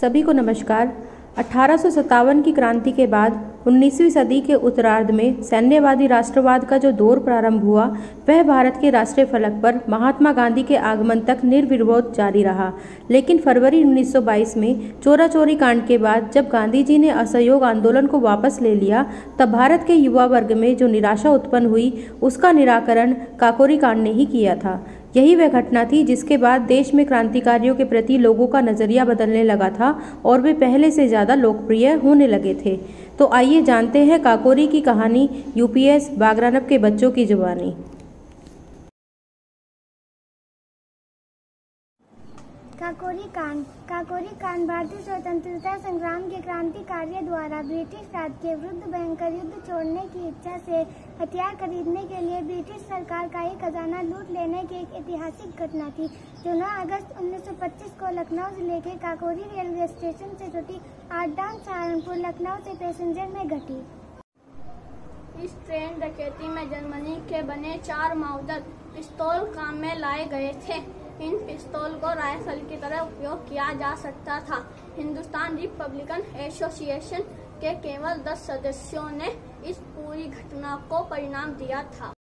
सभी को नमस्कार। अठारह सौ सत्तावन की क्रांति के बाद 19वीं सदी के उत्तरार्ध में सैन्यवादी राष्ट्रवाद का जो दौर प्रारंभ हुआ, वह भारत के राष्ट्रीय फलक पर महात्मा गांधी के आगमन तक निर्विरोध जारी रहा। लेकिन फरवरी 1922 में चोरा चोरी कांड के बाद जब गांधी जी ने असहयोग आंदोलन को वापस ले लिया, तब भारत के युवा वर्ग में जो निराशा उत्पन्न हुई, उसका निराकरण काकोरी कांड ने ही किया था। यही वह घटना थी जिसके बाद देश में क्रांतिकारियों के प्रति लोगों का नज़रिया बदलने लगा था और वे पहले से ज़्यादा लोकप्रिय होने लगे थे। तो आइए जानते हैं काकोरी की कहानी, यूपीएस, बागरानब के बच्चों की जुबानी काकोरी कांड काकोरी कांड भारतीय स्वतंत्रता संग्राम के क्रांतिकारियों द्वारा ब्रिटिश राज के विरुद्ध भयंकर युद्ध छोड़ने की इच्छा से हथियार खरीदने के लिए ब्रिटिश सरकार का एक खजाना लूट लेने की एक ऐतिहासिक घटना थी, जो 9 अगस्त 1925 को लखनऊ ज़िले के काकोरी रेलवे स्टेशन से छुट्टी आडान सहारनपुर लखनऊ से पैसेंजर में घटी। इस ट्रेन डकैती में जर्मनी के बने चार माउदर पिस्तौल काम में लाए गए थे। इन पिस्तौल को राइफल की तरह उपयोग किया जा सकता था। हिंदुस्तान रिपब्लिकन एसोसिएशन के केवल 10 सदस्यों ने इस पूरी घटना को परिणाम दिया था।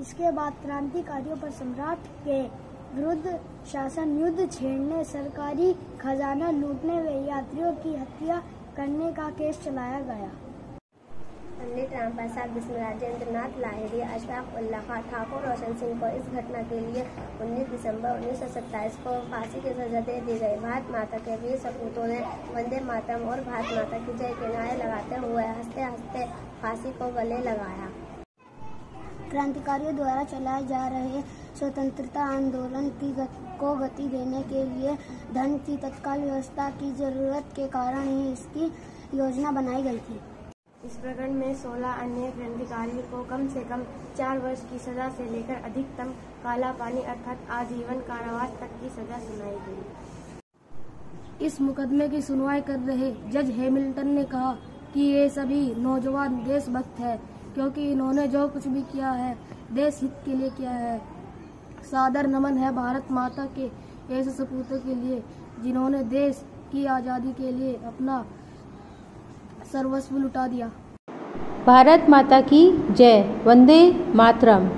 इसके बाद क्रांतिकारियों पर सम्राट के विरुद्ध शासन युद्ध छेड़ने, सरकारी खजाना लूटने व यात्रियों की हत्या करने का केस चलाया गया। पंडित राम प्रसाद बिस्मिल राजेंद्र नाथ अशफाक उल्ला खां ठाकुर रोशन सिंह को इस घटना के लिए 19 दिसंबर 1927 को फांसी की सजा दे दी गई। भारत माता के वीर सपूतों ने वंदे मातम और भारत माता की जय के नारे लगाते हुए हँसते हँसते फांसी को गले लगाया। क्रांतिकारियों द्वारा चलाए जा रहे स्वतंत्रता आंदोलन की गत, को गति देने के लिए धन की तत्काल व्यवस्था की ज़रूरत के कारण ही इसकी योजना बनाई गई थी। इस प्रकरण में 16 अन्य क्रांतिकारियों को कम से कम चार वर्ष की सजा से लेकर अधिकतम काला पानी अर्थात आजीवन कारावास तक की सजा सुनाई गई। इस मुकदमे की सुनवाई कर रहे जज हेमिल्टन ने कहा कि ये सभी नौजवान देशभक्त है, क्योंकि इन्होंने जो कुछ भी किया है, देश हित के लिए किया है। सादर नमन है भारत माता के ऐसे सपूतों के लिए, जिन्होंने देश की आज़ादी के लिए अपना सर्वस्व लुटा दिया। भारत माता की जय वंदे मातरम।